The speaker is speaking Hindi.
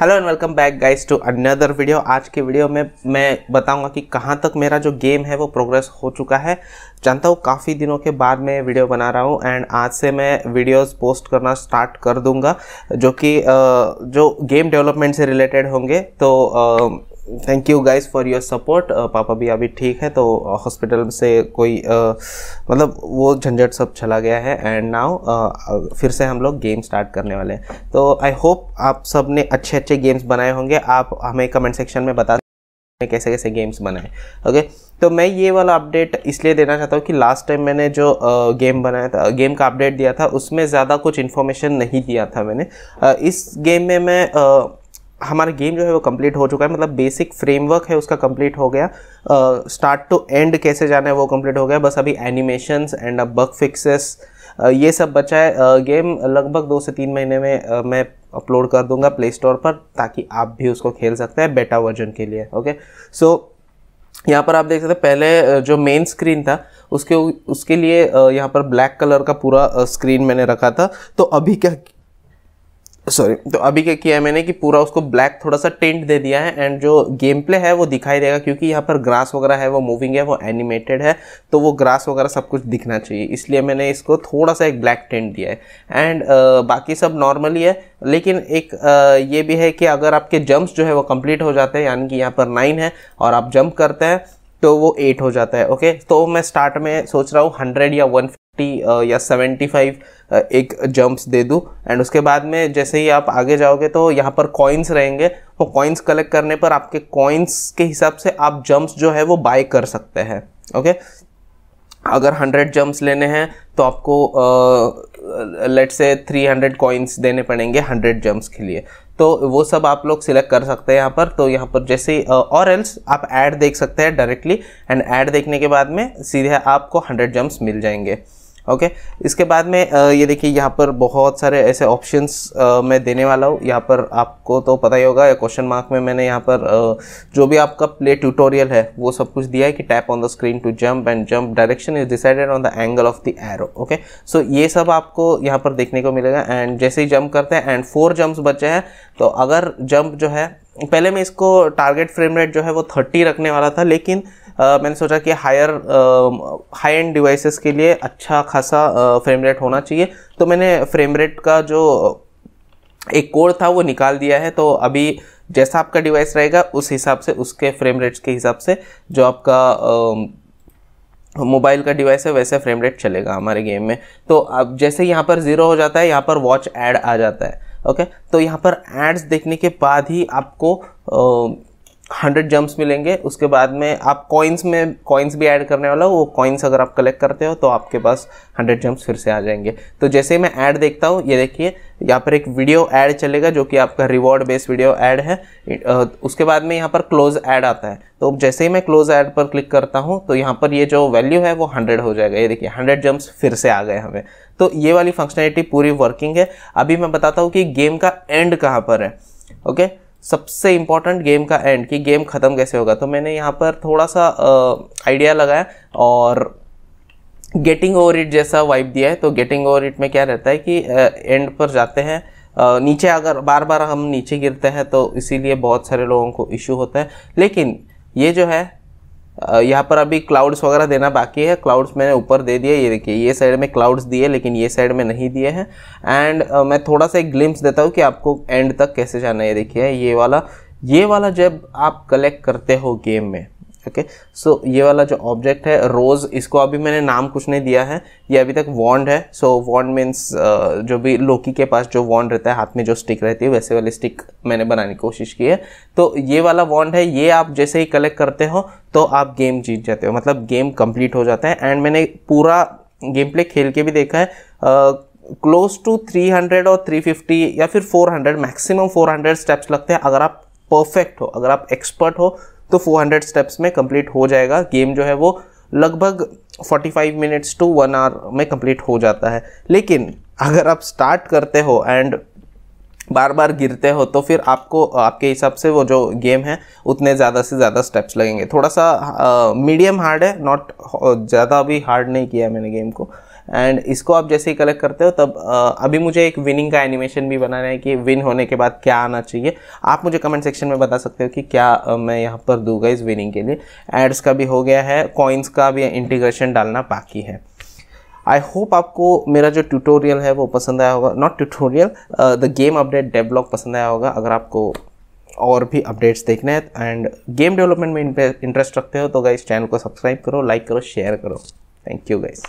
Hello and welcome back guys to another video आज के वीडियो में मैं बताऊँगा कि कहाँ तक मेरा जो गेम है वो प्रोग्रेस हो चुका है। जानता हूँ काफ़ी दिनों के बाद मैं वीडियो बना रहा हूँ एंड आज से मैं वीडियोस पोस्ट करना स्टार्ट कर दूँगा, जो कि जो गेम डेवलपमेंट से रिलेटेड होंगे। तो thank you guys for your support पापा भी अभी ठीक है तो हॉस्पिटल से कोई uh, मतलब वो झंझट सब चला गया है एंड नाउ uh, फिर से हम लोग गेम स्टार्ट करने वाले हैं। तो आई होप आप सबने अच्छे अच्छे गेम्स बनाए होंगे। आप हमें कमेंट सेक्शन में बता कैसे कैसे गेम्स बनाए। ओके तो मैं ये वाला अपडेट इसलिए देना चाहता हूँ कि लास्ट टाइम मैंने जो गेम uh, बनाया था गेम का अपडेट दिया था उसमें ज़्यादा कुछ इन्फॉर्मेशन नहीं दिया था मैंने। Uh, इस गेम में मैं uh, हमारा गेम जो है वो कंप्लीट हो चुका है मतलब बेसिक फ्रेमवर्क है, उसका कंप्लीट हो गया। स्टार्ट टू एंड कैसे जाना है वो कंप्लीट हो गया। बस अभी एनिमेशंस एंड अब बग फिक्सेस ये सब बचा है। गेम लगभग दो से तीन महीने में मैं अपलोड कर दूँगा प्ले स्टोर पर, ताकि आप भी उसको खेल सकते हैं बेटा वर्जन के लिए ओके सो यहाँ पर आप देख सकते हैं, पहले जो मेन स्क्रीन था, उसके उसके लिए यहाँ पर ब्लैक कलर का पूरा स्क्रीन मैंने रखा था। तो अभी क्या सॉरी तो अभी क्या किया है मैंने कि पूरा उसको ब्लैक थोड़ा सा टेंट दे दिया है एंड जो गेम प्ले है वो दिखाई देगा क्योंकि यहाँ पर ग्रास वगैरह है वो मूविंग है वो एनिमेटेड है तो वो ग्रास वगैरह सब कुछ दिखना चाहिए। इसलिए मैंने इसको थोड़ा सा एक ब्लैक टेंट दिया है। एंड uh, बाकी सब नॉर्मली है लेकिन एक uh, ये भी है कि अगर आपके जंप्स जो है वो कंप्लीट हो जाते हैं यानी कि यहाँ पर नाइन है और आप जंप करते हैं तो वो एट हो जाता है ओके तो मैं स्टार्ट में सोच रहा हूँ हंड्रेड या वन या सेवेंटी फाइव एक जंप्स दे दूँ। एंड उसके बाद में जैसे ही आप आगे जाओगे तो यहाँ पर कॉइन्स रहेंगे। वो कॉइन्स कलेक्ट करने पर आपके कॉइन्स के हिसाब से आप जंप्स जो है वो बाय कर सकते हैं। ओके अगर हंड्रेड जंप्स लेने हैं तो आपको लेट से थ्री हंड्रेड कॉइन्स देने पड़ेंगे हंड्रेड जंप्स के लिए। तो वो सब आप लोग सिलेक्ट कर सकते हैं यहाँ पर। तो यहाँ पर जैसे और एल्स आप ऐड देख सकते हैं डायरेक्टली एंड ऐड देखने के बाद में सीधे आपको हंड्रेड जम्प्स मिल जाएँगे। ओके? इसके बाद में ये देखिए, यहाँ पर बहुत सारे ऐसे ऑप्शंस मैं देने वाला हूँ। यहाँ पर आपको तो पता ही होगा क्वेश्चन मार्क में मैंने यहाँ पर जो भी आपका प्ले ट्यूटोरियल है, वो सब कुछ दिया है कि tap on the screen to jump and jump direction is decided on the angle of the arrow okay so ये सब आपको यहाँ पर देखने को मिलेगा। एंड जैसे ही जंप करते हैं एंड फोर जंप्स बचे हैं तो अगर जंप जो है, पहले मैं इसको टारगेट फ्रेम रेट जो है वो थर्टी रखने वाला था, लेकिन मैंने सोचा कि हायर हाई एंड डिवाइसेस के लिए अच्छा खासा फ्रेम रेट होना चाहिए। तो मैंने फ्रेम रेट का जो एक कोड था वो निकाल दिया है। तो अभी जैसा आपका डिवाइस रहेगा, उस हिसाब से, उसके फ्रेम रेट्स के हिसाब से जो आपका मोबाइल का डिवाइस है, वैसे फ्रेम रेट चलेगा हमारे गेम में। तो अब जैसे यहाँ पर ज़ीरो हो जाता है, यहाँ पर वॉच ऐड आ जाता है ओके तो यहाँ पर एड्स देखने के बाद ही आपको हंड्रेड जम्प्स मिलेंगे, उसके बाद में आप कॉइन्स में कॉइन्स भी ऐड करने वाला हो, वो कॉइन्स अगर आप कलेक्ट करते हो तो आपके पास हंड्रेड जम्प्स फिर से आ जाएँगे। तो जैसे ही मैं ऐड देखता हूँ, ये देखिए, यहाँ पर एक वीडियो ऐड चलेगा, जो कि आपका रिवॉर्ड बेस्ड वीडियो ऐड है। उसके बाद में यहाँ पर क्लोज ऐड आता है। तो जैसे ही मैं क्लोज ऐड पर क्लिक करता हूँ तो यहाँ पर ये जो वैल्यू है, वो हंड्रेड हो जाएगा। ये देखिए, हंड्रेड जम्प्स फिर से आ गए हमें। तो ये वाली फंक्शनैलिटी पूरी वर्किंग है। अभी मैं बताता हूँ कि गेम का एंड कहाँ पर है। ओके सबसे इंपॉर्टेंट गेम का एंड कि गेम ख़त्म कैसे होगा? तो मैंने यहाँ पर थोड़ा सा आइडिया लगाया और गेटिंग ओवर इट जैसा वाइप दिया है। तो गेटिंग ओवर इट में क्या रहता है कि एंड पर जाते हैं। नीचे अगर बार बार हम नीचे गिरते हैं तो इसीलिए बहुत सारे लोगों को इशू होता है। लेकिन ये जो है यहाँ पर अभी क्लाउड्स वगैरह देना बाकी है। क्लाउड्स मैंने ऊपर दे दिए ये देखिए ये साइड में क्लाउड्स दिए लेकिन ये साइड में नहीं दिए हैं। एंड uh, मैं थोड़ा सा एक ग्लिम्स देता हूँ कि आपको एंड तक कैसे जाना है। ये देखिए ये वाला ये वाला जब आप कलेक्ट करते हो गेम में ओके सो ये वाला जो ऑब्जेक्ट है रोज इसको अभी मैंने नाम कुछ नहीं दिया है। ये अभी तक वॉन्ड है। सो वॉन्ड मीन्स जो भी लोकी के पास जो वॉन्ड रहता है, हाथ में जो स्टिक रहती है, वैसे वाली स्टिक मैंने बनाने की कोशिश की है। तो ये वाला वॉन्ड है। ये आप जैसे ही कलेक्ट करते हो तो आप गेम जीत जाते हो। मतलब गेम कंप्लीट हो जाता है। एंड मैंने पूरा गेम प्ले खेल के भी देखा है। क्लोज टू 300 और 350 या फिर 400 मैक्सिमम 400 स्टेप्स लगते हैं। अगर आप परफेक्ट हो, अगर आप एक्सपर्ट हो तो 400 स्टेप्स में कंप्लीट हो जाएगा। गेम जो है वो लगभग 45 मिनट्स टू वन आवर में कंप्लीट हो जाता है। लेकिन अगर आप स्टार्ट करते हो एंड बार बार गिरते हो तो फिर आपको, आपके हिसाब से वो जो गेम है, उतने ज़्यादा से ज़्यादा स्टेप्स लगेंगे। थोड़ा सा मीडियम हार्ड है नॉट ज़्यादा अभी हार्ड नहीं किया है मैंने गेम को। एंड इसको आप जैसे ही कलेक्ट करते हो तब आ, अभी मुझे एक विनिंग का एनिमेशन भी बनाना है कि विन होने के बाद क्या आना चाहिए। आप मुझे कमेंट सेक्शन में बता सकते हो कि क्या आ, मैं यहाँ पर दूँगा इस विनिंग के लिए। एड्स का भी हो गया है कॉइन्स का भी इंटीग्रेशन डालना बाकी है। आई होप आपको मेरा जो ट्यूटोरियल है वो पसंद आया होगा। Not tutorial the game update devlog पसंद आया होगा अगर आपको और भी अपडेट्स देखने हैं। एंड गेम डेवलपमेंट में इंटरेस्ट रखते हो तो गाइस चैनल को सब्सक्राइब करो लाइक करो शेयर करो। Thank you guys